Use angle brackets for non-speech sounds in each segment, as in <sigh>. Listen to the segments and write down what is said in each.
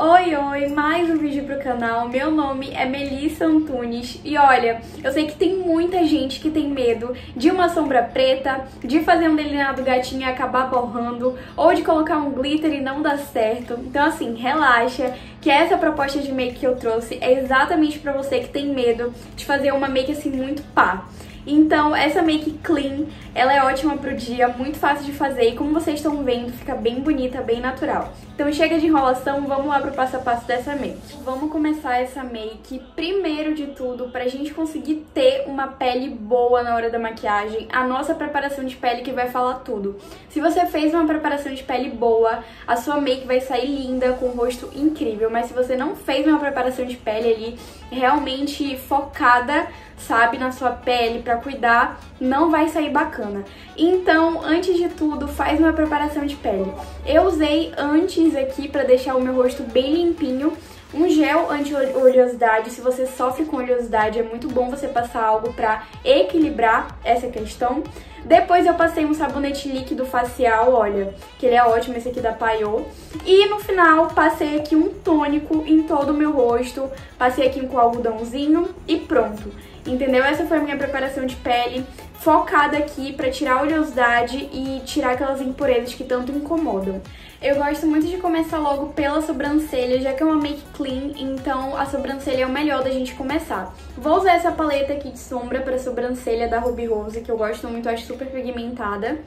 Oi, oi, mais um vídeo pro canal. Meu nome é Melissa Antunes e olha, eu sei que tem muita gente que tem medo de uma sombra preta, de fazer um delineado gatinho e acabar borrando, ou de colocar um glitter e não dar certo. Então assim, relaxa, que essa proposta de make que eu trouxe é exatamente pra você que tem medo de fazer uma make assim muito pá. Então, essa make clean, ela é ótima pro dia, muito fácil de fazer e como vocês estão vendo, fica bem bonita, bem natural. Então chega de enrolação, vamos lá pro passo a passo dessa make. Vamos começar essa make, primeiro de tudo, pra gente conseguir ter uma pele boa na hora da maquiagem, a nossa preparação de pele que vai falar tudo. Se você fez uma preparação de pele boa, a sua make vai sair linda, com o rosto incrível, mas se você não fez uma preparação de pele ali realmente focada sabe, na sua pele para cuidar, não vai sair bacana. Então, antes de tudo, faz uma preparação de pele. Eu usei antes aqui para deixar o meu rosto bem limpinho, um gel anti-oleosidade, se você sofre com oleosidade, é muito bom você passar algo para equilibrar essa questão. Depois eu passei um sabonete líquido facial, olha, que ele é ótimo, esse aqui da Paiô. E no final passei aqui um tônico em todo o meu rosto, passei aqui com algodãozinho e pronto entendeu? Essa foi a minha preparação de pele, focada aqui pra tirar a oleosidade e tirar aquelas impurezas que tanto incomodam. Eu gosto muito de começar logo pela sobrancelha, já que é uma make clean, então a sobrancelha é o melhor da gente começar. Vou usar essa paleta aqui de sombra pra sobrancelha da Ruby Rose, que eu gosto muito, acho super pigmentada.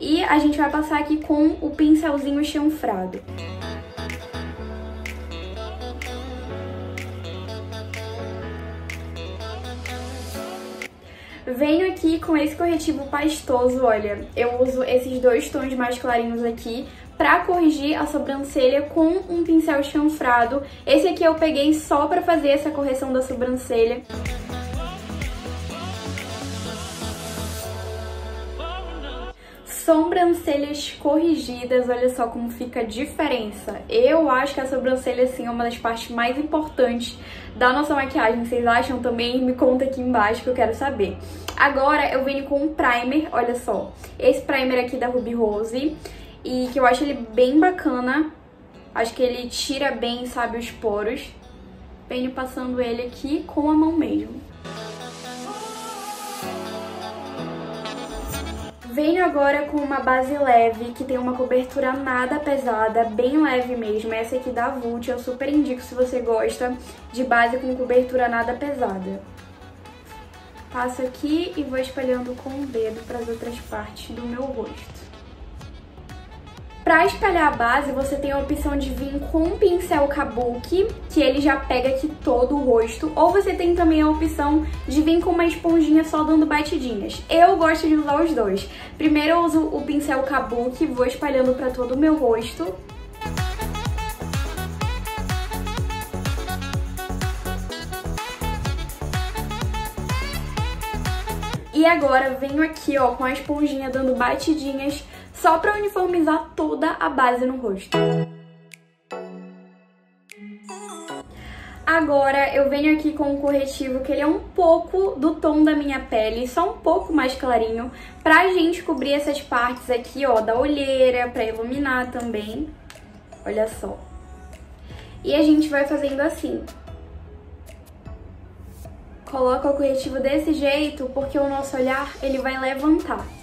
E a gente vai passar aqui com o pincelzinho chanfrado. Venho aqui com esse corretivo pastoso, olha, eu uso esses dois tons mais clarinhos aqui pra corrigir a sobrancelha com um pincel chanfrado. Esse aqui eu peguei só pra fazer essa correção da sobrancelha. Sobrancelhas corrigidas, olha só como fica a diferença. Eu acho que a sobrancelha, assim, é uma das partes mais importantes da nossa maquiagem. Vocês acham também? Me conta aqui embaixo que eu quero saber. Agora eu venho com um primer, olha só. Esse primer aqui da Ruby Rose, e que eu acho ele bem bacana. Acho que ele tira bem, sabe, os poros. Venho passando ele aqui com a mão mesmo. Venho agora com uma base leve, que tem uma cobertura nada pesada, bem leve mesmo. Essa aqui da Vult, eu super indico se você gosta de base com cobertura nada pesada. Passo aqui e vou espalhando com o dedo para as outras partes do meu rosto. Para espalhar a base, você tem a opção de vir com um pincel kabuki, que ele já pega aqui todo o rosto, ou você tem também a opção de vir com uma esponjinha só dando batidinhas. Eu gosto de usar os dois. Primeiro eu uso o pincel kabuki, vou espalhando para todo o meu rosto. E agora venho aqui, ó, com a esponjinha dando batidinhas só para uniformizar toda a base no rosto. Agora eu venho aqui com um corretivo que ele é um pouco do tom da minha pele, só um pouco mais clarinho, pra gente cobrir essas partes aqui, ó, da olheira, pra iluminar também. Olha só. E a gente vai fazendo assim. Coloca o corretivo desse jeito porque o nosso olhar, ele vai levantar.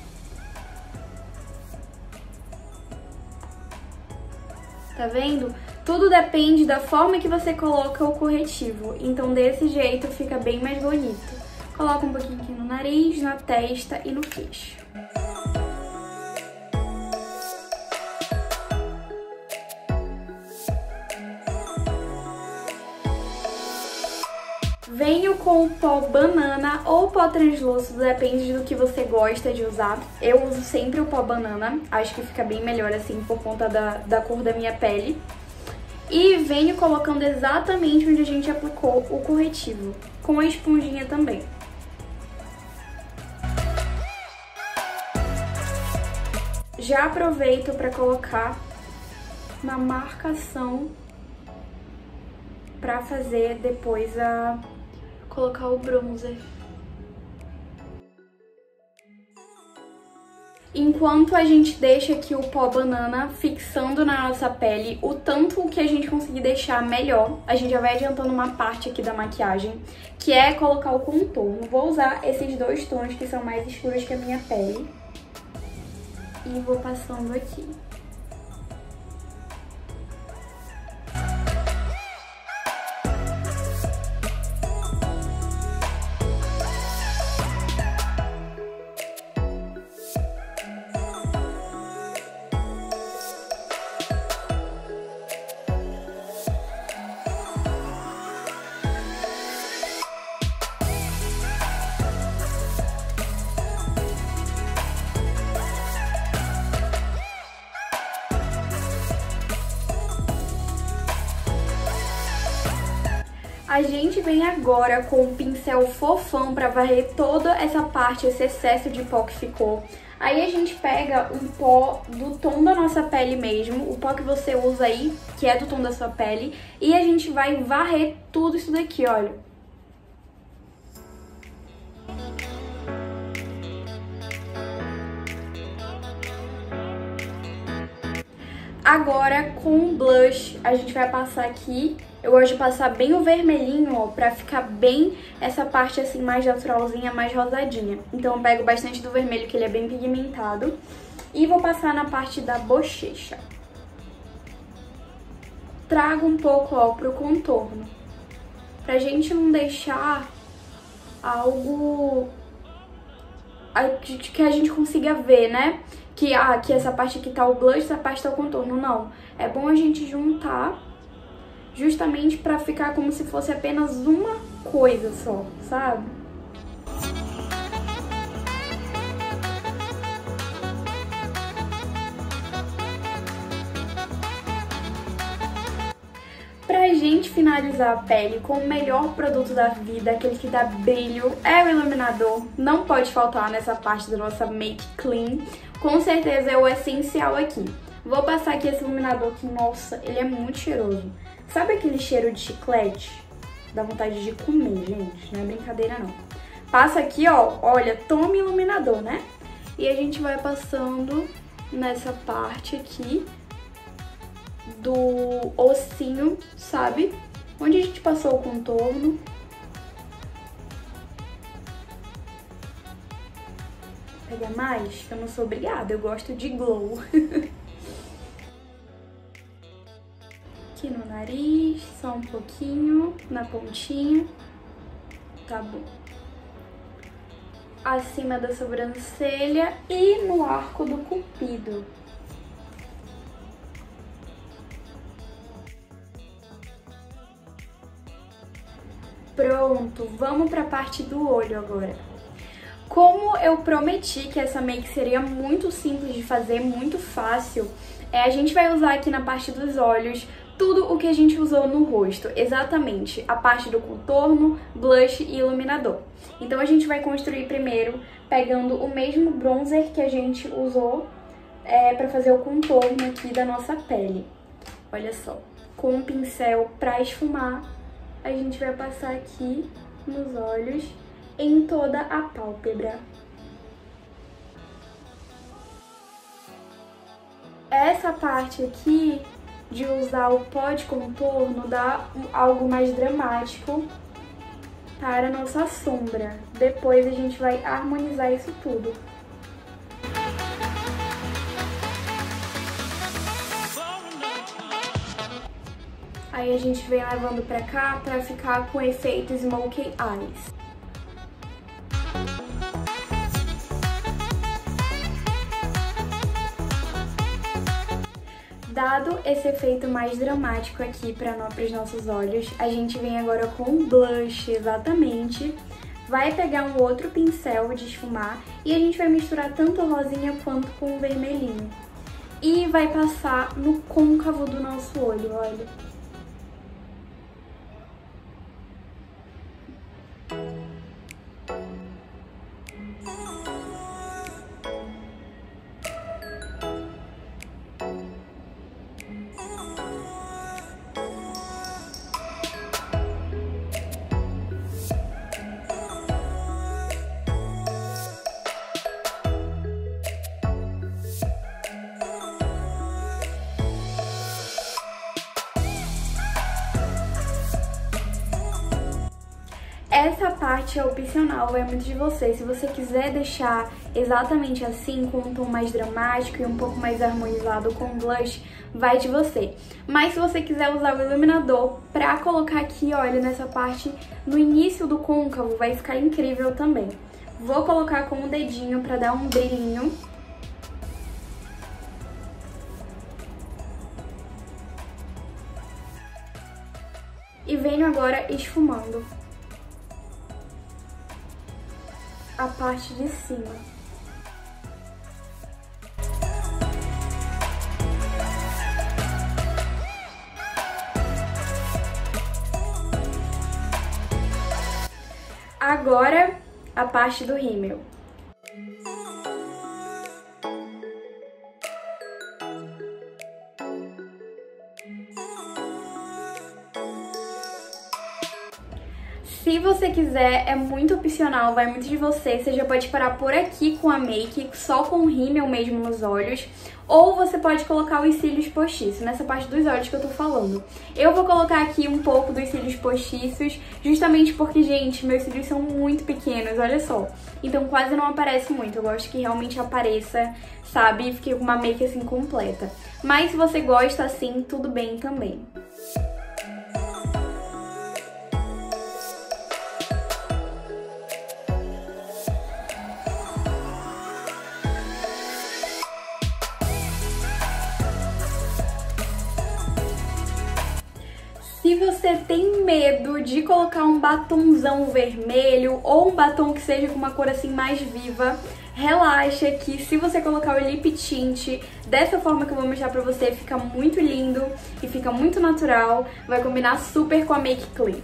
Tá vendo? Tudo depende da forma que você coloca o corretivo, então desse jeito fica bem mais bonito. Coloca um pouquinho aqui no nariz, na testa e no queixo. Venho com o pó banana ou pó translúcido, depende do que você gosta de usar. Eu uso sempre o pó banana, acho que fica bem melhor assim por conta da, da cor da minha pele. E venho colocando exatamente onde a gente aplicou o corretivo, com a esponjinha também. Já aproveito para colocar na marcação para fazer depois a colocar o bronzer. enquanto a gente deixa aqui o pó banana fixando na nossa pele, o tanto que a gente conseguir deixar melhor, a gente já vai adiantando uma parte aqui da maquiagem, que é colocar o contorno. Vou usar esses dois tons que são mais escuros que a minha pele. E vou passando aqui. A gente vem agora com um pincel fofão pra varrer toda essa parte, esse excesso de pó que ficou. Aí a gente pega um pó do tom da nossa pele mesmo, o pó que você usa aí, que é do tom da sua pele, e a gente vai varrer tudo isso daqui, olha. Agora, com blush, a gente vai passar aqui eu gosto de passar bem o vermelhinho, ó, pra ficar bem essa parte assim mais naturalzinha, mais rosadinha. Então eu pego bastante do vermelho, que ele é bem pigmentado. E vou passar na parte da bochecha. Trago um pouco, ó, pro contorno. Pra gente não deixar algo que a gente consiga ver, né? Que, ah, que essa parte aqui tá o blush, essa parte tá o contorno. Não. É bom a gente juntar justamente para ficar como se fosse apenas uma coisa só, sabe? Finalizar a pele com o melhor produto da vida, aquele que dá brilho, é o iluminador. Não pode faltar nessa parte da nossa make clean. Com certeza é o essencial aqui. Vou passar aqui esse iluminador que, nossa, ele é muito cheiroso. Sabe aquele cheiro de chiclete? Dá vontade de comer, gente. Não é brincadeira, não. Passa aqui, ó. Olha, tome iluminador, né? E a gente vai passando nessa parte aqui do ossinho, sabe? Onde a gente passou o contorno. Pegar mais? Eu não sou obrigada, eu gosto de glow. <laughs> aqui no nariz, só um pouquinho, na pontinha. Tá bom. Acima da sobrancelha e no arco do cupido. Pronto, vamos para a parte do olho agora. Como eu prometi que essa make seria muito simples de fazer, muito fácil, é, a gente vai usar aqui na parte dos olhos tudo o que a gente usou no rosto, exatamente a parte do contorno, blush e iluminador. Então a gente vai construir primeiro pegando o mesmo bronzer que a gente usou é, para fazer o contorno aqui da nossa pele. Olha só, com um pincel para esfumar, a gente vai passar aqui nos olhos, em toda a pálpebra. Essa parte aqui de usar o pó de contorno dá algo mais dramático para a nossa sombra. Depois a gente vai harmonizar isso tudo. Aí a gente vem levando pra cá pra ficar com efeito Smokey Eyes. Dado esse efeito mais dramático aqui para os nossos olhos, a gente vem agora com o blush, exatamente. Vai pegar um outro pincel de esfumar e a gente vai misturar tanto rosinha quanto com o vermelhinho. E vai passar no côncavo do nosso olho, olha. Parte é opcional, vai muito de você. Se você quiser deixar exatamente assim, com um tom mais dramático e um pouco mais harmonizado com blush, vai de você. Mas se você quiser usar o iluminador pra colocar aqui, olha, nessa parte, no início do côncavo, vai ficar incrível também. Vou colocar com o dedinho pra dar um brilhinho. E venho agora esfumando a parte de cima. Agora, a parte do rímel. Se você quiser, é muito opcional, vai muito de você. Você já pode parar por aqui com a make, só com o rímel mesmo nos olhos. Ou você pode colocar os cílios postiços, nessa parte dos olhos que eu tô falando. Eu vou colocar aqui um pouco dos cílios postiços, justamente porque, gente, meus cílios são muito pequenos, olha só. Então quase não aparece muito, eu gosto que realmente apareça, sabe? Fique com uma make assim completa. Mas se você gosta assim, tudo bem também. Se você tem medo de colocar um batomzão vermelho ou um batom que seja com uma cor assim mais viva, relaxa que se você colocar o lip tint dessa forma que eu vou mostrar pra você, fica muito lindo e fica muito natural, vai combinar super com a Make Clean.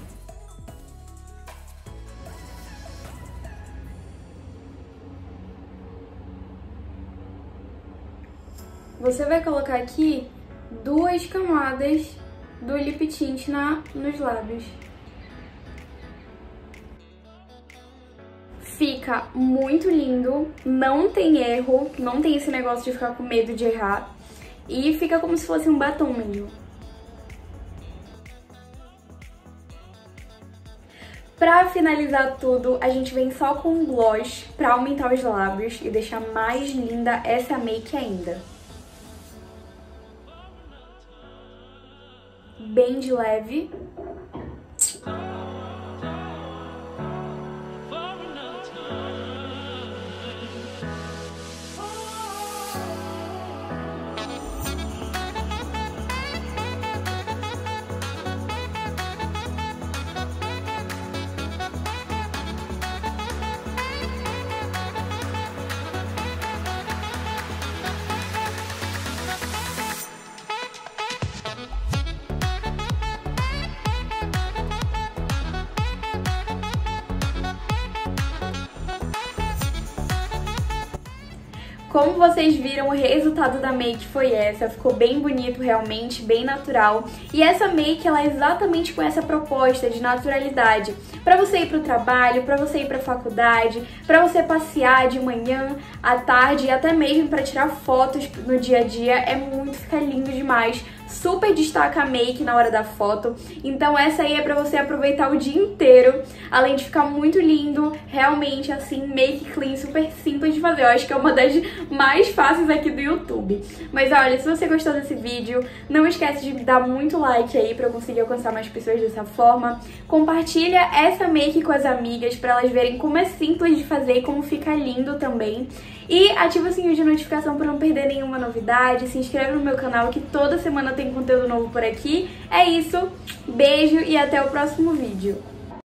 Você vai colocar aqui duas camadas do lip tint na, nos lábios. Fica muito lindo, não tem erro, não tem esse negócio de ficar com medo de errar. E fica como se fosse um batom mesmo. Pra finalizar tudo, a gente vem só com blush pra aumentar os lábios e deixar mais linda essa make ainda. Bem de leve. Como vocês viram, o resultado da make foi essa, ficou bem bonito realmente, bem natural. E essa make, ela é exatamente com essa proposta de naturalidade. Pra você ir pro trabalho, pra você ir pra faculdade, pra você passear de manhã, à tarde e até mesmo pra tirar fotos no dia a dia, é muito, fica lindo demais super destaca a make na hora da foto. Então essa aí é pra você aproveitar o dia inteiro, além de ficar muito lindo, realmente assim, make clean, super simples de fazer. Eu acho que é uma das mais fáceis aqui do YouTube. Mas olha, se você gostou desse vídeo, não esquece de dar muito like aí pra eu conseguir alcançar mais pessoas dessa forma. Compartilha essa make com as amigas pra elas verem como é simples de fazer e como fica lindo também. E ativa o sininho de notificação para não perder nenhuma novidade. Se inscreve no meu canal que toda semana tem conteúdo novo por aqui. É isso, beijo e até o próximo vídeo.